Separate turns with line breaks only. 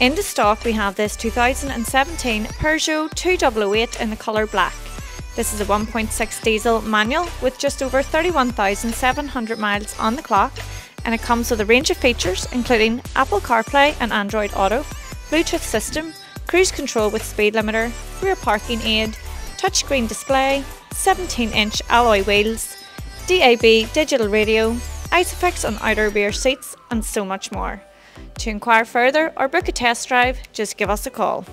In the stock we have this 2017 Peugeot 2008 in the colour black. This is a 1.6 diesel manual with just over 31,700 miles on the clock and it comes with a range of features including Apple CarPlay and Android Auto, Bluetooth system, cruise control with speed limiter, rear parking aid, touchscreen display, 17 inch alloy wheels, DAB digital radio, Isofix on outer rear seats and so much more. To inquire further or book a test drive, just give us a call.